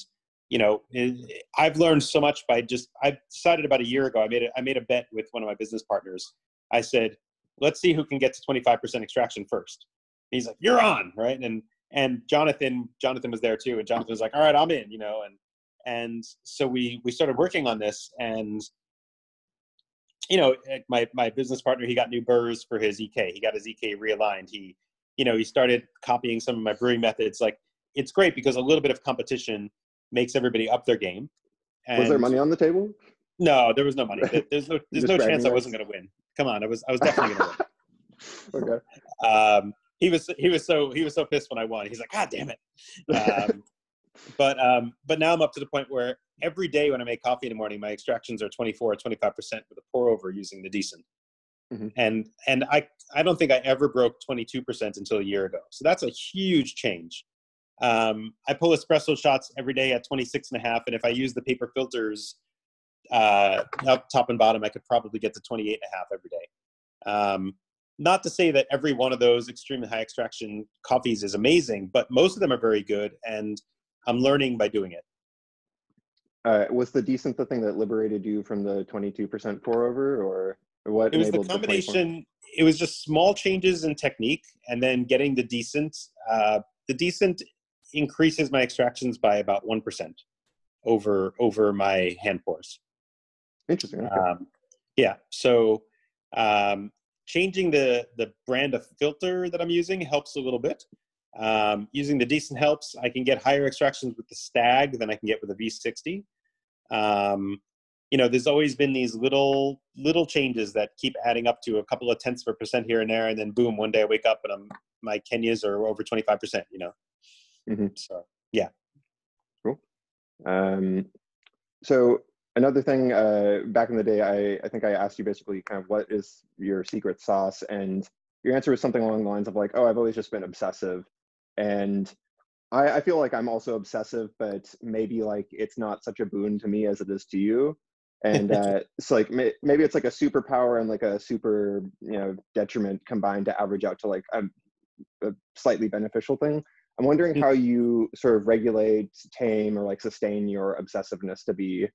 you know, it, I've learned so much by just. I decided about a year ago. I made a, I made a bet with one of my business partners. I said, "Let's see who can get to 25% extraction first. He's like, "You're on, right?" And and Jonathan Jonathan was there too, and Jonathan was like, "All right, I'm in," you know, and and so we we started working on this, and you know, eh, my my business partner he got new burrs for his EK. He got his EK realigned. He you know he started copying some of my brewing methods. Like it's great because a little bit of competition makes everybody up their game.
And was there money on the table?
No, there was no money. There's no there's no chance I wasn't going to win. Come on, I was I was definitely going to
win.
okay. Um, he was he was so he was so pissed when I won. He's like, God damn it. Um, but um, but now I'm up to the point where every day when I make coffee in the morning, my extractions are 24 or 25 percent with a pour over using the decent. Mm-hmm. And and I I don't think I ever broke 22 percent until a year ago. So that's a huge change. Um, I pull espresso shots every day at 26 and a half, and if I use the paper filters uh, up top and bottom, I could probably get to 28 and a half every day. Um, not to say that every one of those extremely high extraction coffees is amazing, but most of them are very good, and I'm learning by doing it.
Uh, was the decent the thing that liberated you from the 22% pour over, or what?
It was the combination. The it was just small changes in technique, and then getting the decent. Uh, the decent increases my extractions by about one percent over over my hand pours.
Interesting. Okay.
Um, yeah. So um, changing the the brand of filter that I'm using helps a little bit. Um, using the decent helps. I can get higher extractions with the Stagg than I can get with a V60. Um, you know, there's always been these little little changes that keep adding up to a couple of tenths of a percent here and there, and then boom, one day I wake up and I'm my Kenyas are over 25 percent. You know, mm-hmm. so yeah.
Cool. Um, so another thing, uh, back in the day, I, I think I asked you basically kind of what is your secret sauce, and your answer was something along the lines of like, oh, I've always just been obsessive, and I, I feel like I'm also obsessive, but maybe like it's not such a boon to me as it is to you. And uh, it's like may, maybe it's like a superpower and like a super you know detriment combined to average out to like a, a slightly beneficial thing. I'm wondering mm. how you sort of regulate, tame, or like sustain your obsessiveness to be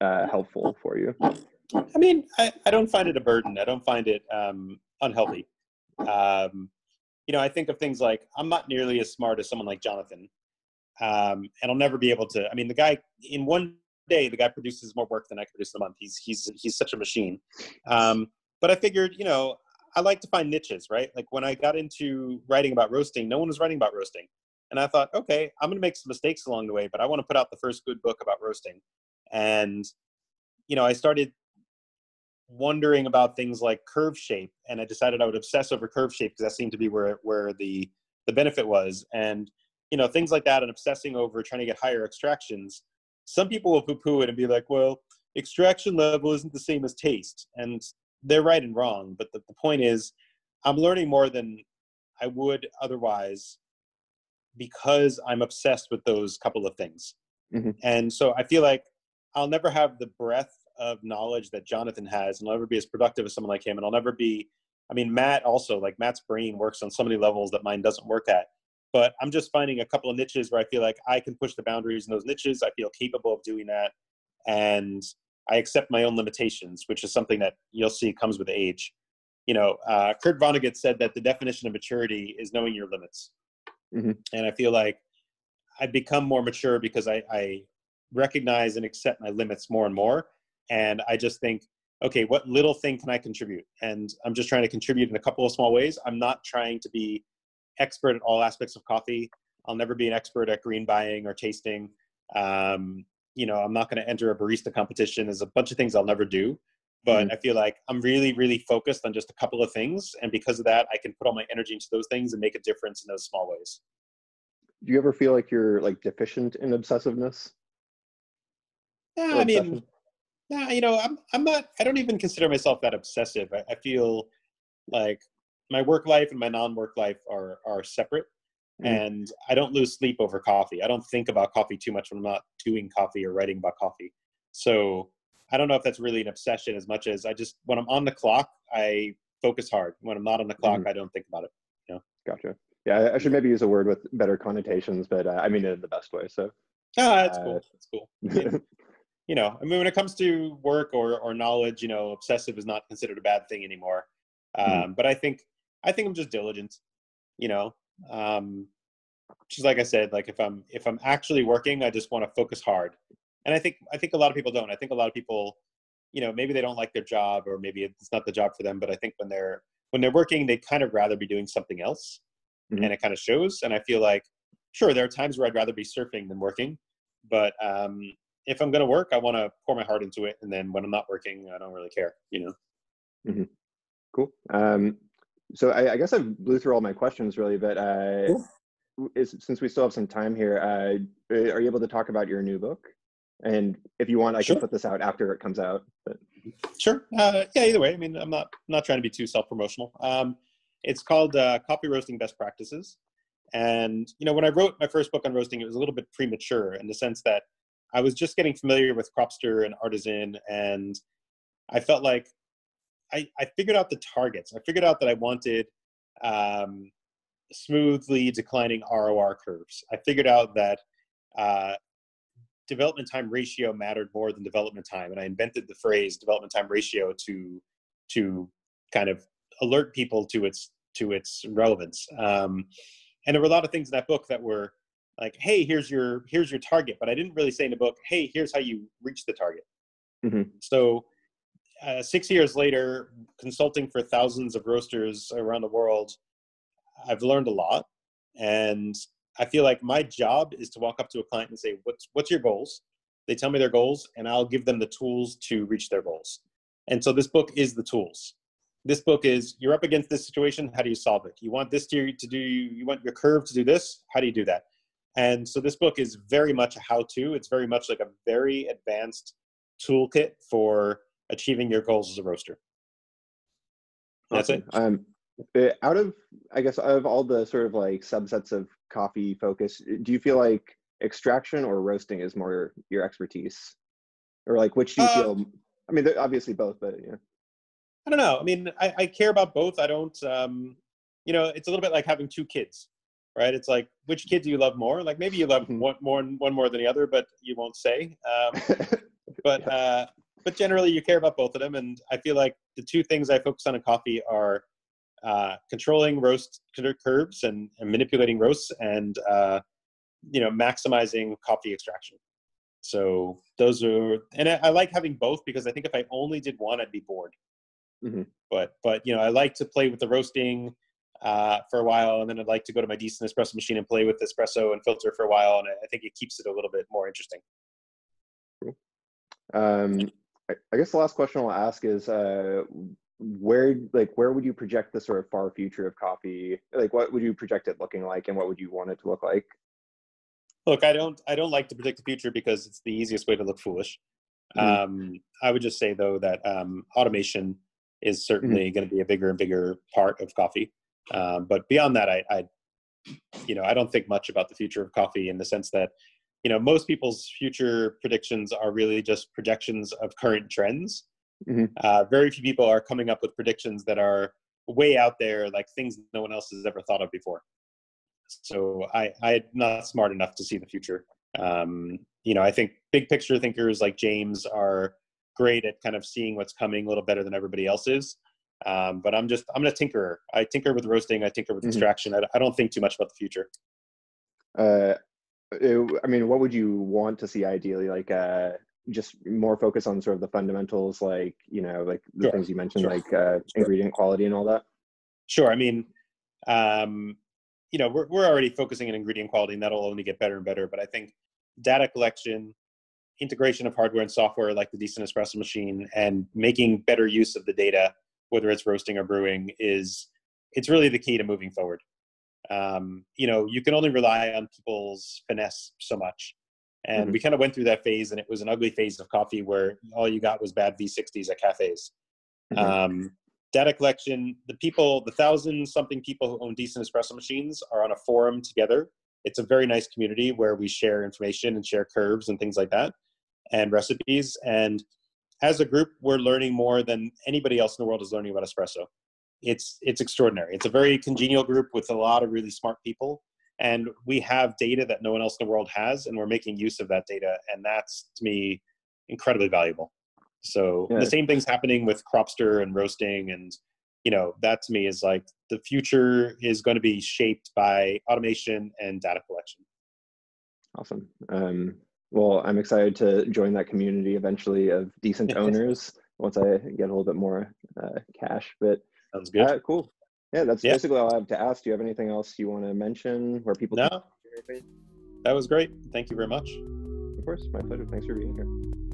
uh, helpful for you?
I mean, I, I don't find it a burden. I don't find it um, unhealthy. Um, you know, I think of things like I'm not nearly as smart as someone like Jonathan, um, and I'll never be able to. I mean, the guy in one day, the guy produces more work than I can produce in a month. He's he's he's such a machine. Um, but I figured, you know, I like to find niches, right? Like when I got into writing about roasting, no one was writing about roasting. And I thought, okay, I'm going to make some mistakes along the way, but I want to put out the first good book about roasting and you know i started wondering about things like curve shape and i decided i would obsess over curve shape because that seemed to be where where the the benefit was and you know things like that and obsessing over trying to get higher extractions some people will poo-poo it and be like well extraction level isn't the same as taste. And they're right and wrong. But the, the point is, I'm learning more than I would otherwise because I'm obsessed with those couple of things. Mm-hmm. And so I feel like I'll never have the breadth of knowledge that Jonathan has, and I'll never be as productive as someone like him. And I'll never be, I mean, Matt also, like Matt's brain works on so many levels that mine doesn't work at. But I'm just finding a couple of niches where I feel like I can push the boundaries in those niches. I feel capable of doing that. And I accept my own limitations, which is something that you'll see comes with age. You know, uh, Kurt Vonnegut said that the definition of maturity is knowing your limits. Mm-hmm. And I feel like I've become more mature because I, I recognize and accept my limits more and more. And I just think, okay, what little thing can I contribute? And I'm just trying to contribute in a couple of small ways. I'm not trying to be expert at all aspects of coffee. I'll never be an expert at green buying or tasting. Um, you know, I'm not going to enter a barista competition. There's a bunch of things I'll never do. But mm. I feel like I'm really, really focused on just a couple of things. And because of that, I can put all my energy into those things and make a difference in those small ways.
Do you ever feel like you're like deficient in obsessiveness?
Yeah, I mean, yeah, you know, I'm I'm not. I don't even consider myself that obsessive. I, I feel like my work life and my non-work life are are separate, mm. and I don't lose sleep over coffee. I don't think about coffee too much when I'm not doing coffee or writing about coffee. So I don't know if that's really an obsession as much as I just when I'm on the clock, I focus hard. When I'm not on the clock, mm. I don't think about it. You know?
Gotcha. Yeah, I should maybe use a word with better connotations, but uh, I mean it in the best way. So.
Ah, that's uh, cool. That's cool. You know, I mean, when it comes to work or or knowledge, you know, obsessive is not considered a bad thing anymore. Hmm. Um, mm. But I think I think I'm just diligent. You know, um, just like I said, like if I'm if I'm actually working, I just want to focus hard. And I think I think a lot of people don't. I think a lot of people, you know, maybe they don't like their job or maybe it's not the job for them. But I think when they're when they're working, they kind of rather be doing something else, mm-hmm. and it kind of shows. And I feel like, sure, there are times where I'd rather be surfing than working, but um, if I'm going to work, I want to pour my heart into it. And then when I'm not working, I don't really care, you know?
Mm-hmm. Cool. Um, so I, I, guess I blew through all my questions really, but uh, cool. is, since we still have some time here, uh, are you able to talk about your new book? And if you want, I sure. can put this out after it comes out. But.
Sure. Uh, yeah. Either way, I mean, I'm not I'm not trying to be too self promotional. Um, it's called uh, Coffee Roasting Best Practices, and you know, when I wrote my first book on roasting, it was a little bit premature in the sense that I was just getting familiar with Cropster and Artisan, and I felt like I, I figured out the targets. I figured out that I wanted um, smoothly declining ROR curves. I figured out that uh, development time ratio mattered more than development time, and I invented the phrase development time ratio to to kind of alert people to its to its relevance. Um, and there were a lot of things in that book that were like, hey, here's your here's your target, but I didn't really say in the book, hey, here's how you reach the target. Mm-hmm. So uh, six years later, consulting for thousands of roasters around the world, I've learned a lot, and I feel like my job is to walk up to a client and say, "What's what's your goals?" They tell me their goals, and I'll give them the tools to reach their goals. And so this book is the tools. This book is you're up against this situation. How do you solve it? You want this to, to do. You want your curve to do this. How do you do that? And so this book is very much a how-to. It's very much like a very advanced toolkit for achieving your goals as a roaster. That's it.
Um, eh, out of, I guess, out of all the sort of like subsets of coffee focus, do you feel like extraction or roasting is more your expertise, or like which do you uh, feel? I mean, obviously both, but yeah.
I don't know. I mean, I, I care about both. I don't. Um, you know, it's a little bit like having two kids right? It's like which kid do you love more? Like maybe you love mm-hmm. one more one more than the other, but you won't say. Um, but uh, but generally, you care about both of them, and I feel like the two things I focus on in coffee are uh, controlling roast curves and, and, manipulating roasts, and uh, you know maximizing coffee extraction. So those are, and I, I, like having both because I think if I only did one, I'd be bored. Mm-hmm. But but you know I like to play with the roasting uh, for a while, and then I'd like to go to my decent espresso machine and play with espresso and filter for a while, and I think it keeps it a little bit more interesting.
Cool. Um, I, guess the last question I'll ask is, uh, where like where would you project the sort of far future of coffee? Like, what would you project it looking like, and what would you want it to look like?
Look, I don't I don't like to predict the future because it's the easiest way to look foolish. Mm. Um, I would just say though that um, automation is certainly mm-hmm. going to be a bigger and bigger part of coffee. Um, but beyond that, I, I, you know, I don't think much about the future of coffee in the sense that, you know, most people's future predictions are really just projections of current trends. Mm-hmm. Uh, very few people are coming up with predictions that are way out there, like things no one else has ever thought of before. So I, I'm not smart enough to see the future. Um, you know, I think big picture thinkers like James are great at kind of seeing what's coming a little better than everybody else is. Um, but I'm just I'm a tinkerer. I tinker with roasting. I tinker with mm-hmm. extraction. I, I, don't think too much about the future.
Uh, I mean, what would you want to see ideally? Like, uh, just more focus on sort of the fundamentals, like you know, like the sure. things you mentioned, sure. like uh, ingredient quality and all that.
Sure. I mean, um, you know, we're we're already focusing on ingredient quality, and that'll only get better and better. But I think data collection, integration of hardware and software like the decent espresso machine, and making better use of the data whether it's roasting or brewing, is it's really the key to moving forward. Um, you know, you can only rely on people's finesse so much. And mm-hmm. we kind of went through that phase, and it was an ugly phase of coffee where all you got was bad V60s at cafes. Mm-hmm. Um, data collection, the people, the thousand something people who own decent espresso machines are on a forum together. It's a very nice community where we share information and share curves and things like that and recipes. And as a group, we're learning more than anybody else in the world is learning about espresso. It's it's extraordinary. It's a very congenial group with a lot of really smart people, and we have data that no one else in the world has, and we're making use of that data, and that's to me incredibly valuable. So yeah. the same thing's happening with cropster and roasting, and you know that to me is like the future is going to be shaped by automation and data collection.
Awesome. Um, well, I'm excited to join that community eventually of decent owners once I get a little bit more uh, cash. But
sounds good. Uh,
cool. Yeah, that's yeah. basically all I have to ask. Do you have anything else you want to mention where people?
No. That was great. Thank you very much.
Of course, my pleasure. Thanks for being here.